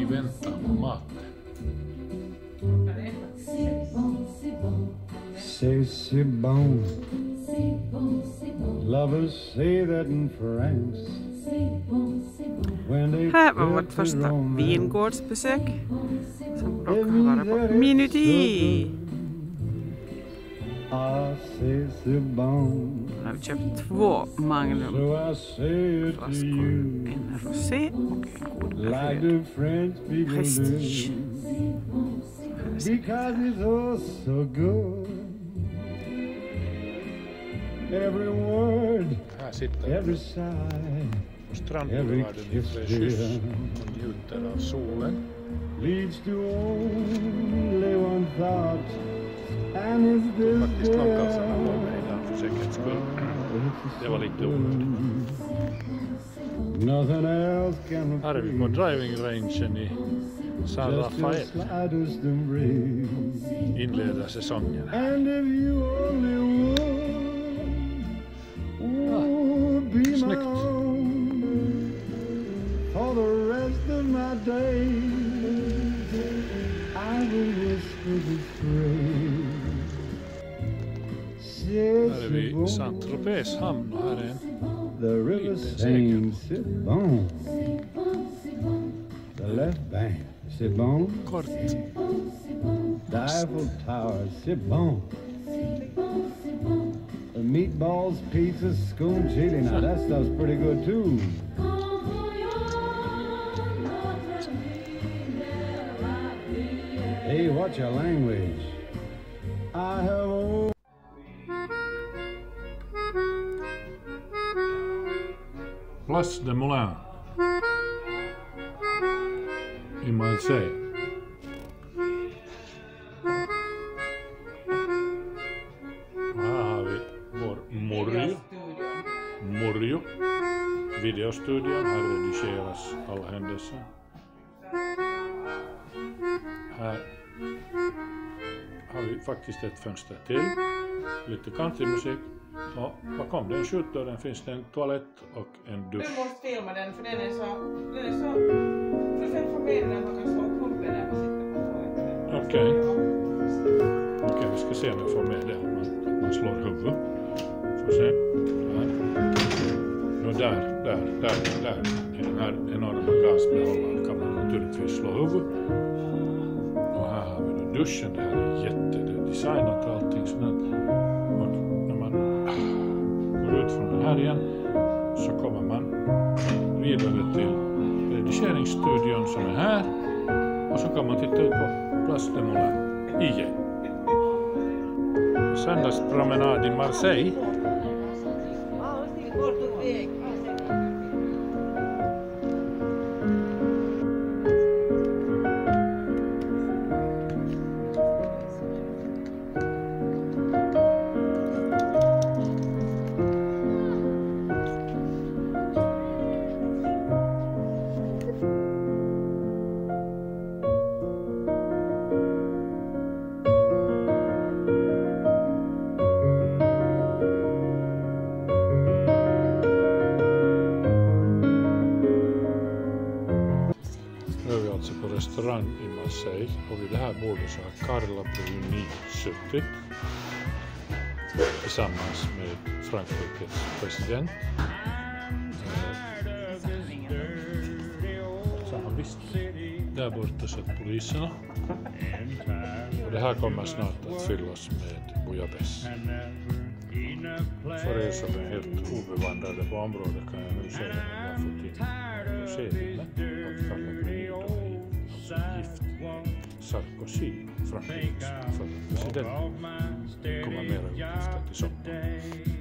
i väntan på maten. C'est c'est bon. Lovers say that in France. When they Här var vårt första vingårdsbesök. Som råkar vara på Minuti. Ah, c'est c'est bon. Nu har vi köpt två Magnum So I say it to flaskor. you. En rosé och en god Like the French people Prestige. do. Because it's all so good. Every word, Här sitter every vi sigh på strandboulevarden i Frösjus och njuter av solen. leads to only one thought. And it's this Faktiskt good. Det var lite onödigt. Här är vi på driving rangen i San Rafael. Inleder säsongen. Ja, ah, snyggt. I will whisper the phrase vi Saint-Tropez hamn och här är en the. The left bank, Sibon. the Eiffel Tower, Sibon. The meatballs, pizza, scone, chili. Now that stuff's pretty good too. Hey, what's your language? Place de Moulin i Marseille. Här har vi. Videostudion. Här redigeras alla händelser. Här har vi faktiskt ett fönster till. Lite countrymusik. Och bakom den skyltdörren finns det en toalett och en dusch. Du måste filma den för den är så... Den är så... För sen får med den att man kan slå kurvor när man sitter på toaletten. Okej. Okej, vi ska se om jag får med det. Att man, att man slår huvudet. Får se. Där. Och där, där, där, där. I den här enorma gasbehållaren kan man naturligtvis slå huvudet. Och här har vi då duschen. Det här är jätte... Det är designat och allting sånt ut från den här igen så kommer man vidare till redigeringsstudion som är här. Och så kan man titta ut på Place igen. Söndagspromenad i Marseille. Är vi alltså på restaurang i Marseille och vid det här bordet så har Carla Bruni suttit tillsammans med Frankrikes president. Eh, så han. Där borta satt poliserna. Och det här kommer snart att fyllas med bouillabaisse. För er som är helt obevandrade på området kan jag nu säga att jag har fått in rosévin av Carla Bruni gift Sarkozy framtíðis fyrir að koma meira út í sommar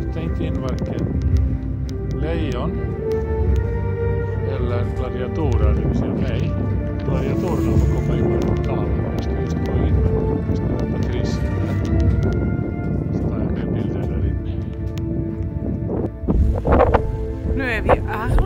släppte inte in varken lejon eller gladiatorer, det vill säga mig. Gladiatorerna får komma in på lokalen, jag ska just gå in med jag ska äta gris. Så tar jag med bilder där inne. Nu är vi i Arla.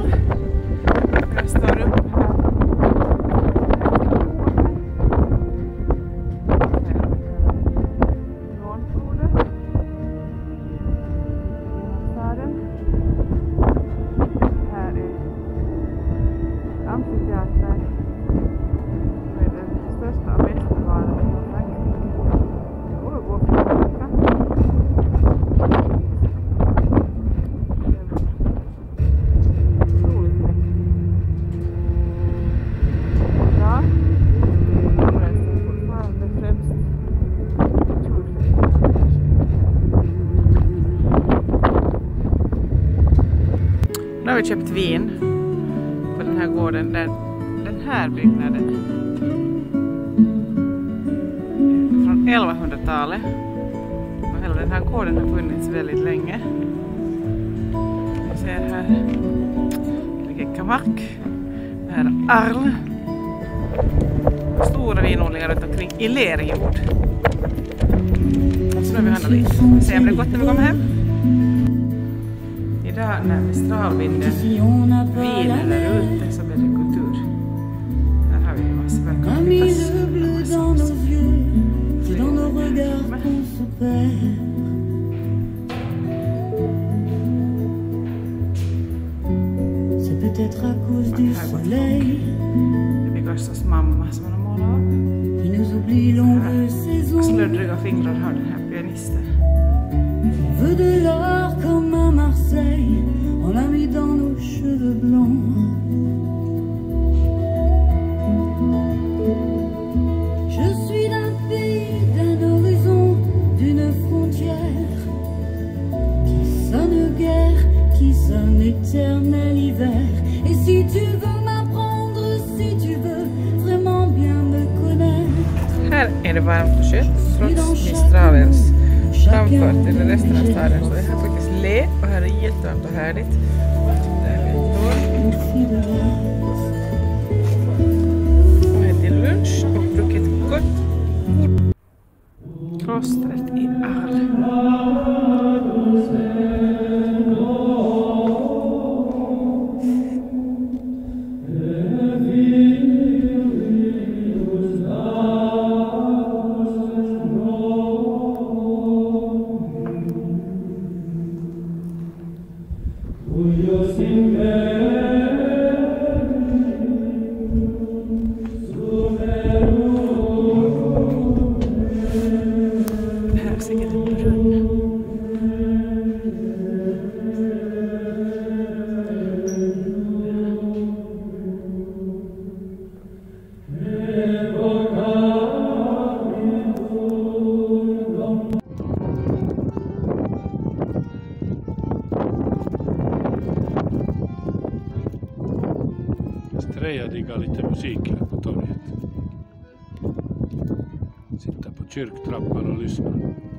Ju köpt vin på den här gården. Där, den här byggnaden från 1100-talet. Och hela den här gården har funnits väldigt länge. Vi ser här ligger kamak. Det här är Arl. Stora vinodlingar runt omkring i lerjord. Så nu har vi handlat lite. Vi ser om det är gott när vi kommer hem. stral, nej, med stralvinden viner där ute så blir det kultur. Här har vi C'est peut-être à cause du soleil. Begårdsas nous som han Marseille, on l'a mis dans nos cheveux blonds. Je suis d'un pays, d'un horizon, d'une frontière qui sonne guerre, qui sonne éternel hiver. Et si tu veux m'apprendre, si tu veux vraiment bien me connaître, Här är det varmt och skönt trots mistralens framfart till resten av staden. Så och här är jättevarmt och härligt. Där vi står. une fille lunch och druckit gott klostret i Arl. Streja diggar lite musik här på torget. Sitter på kyrktrappan och lyssnar.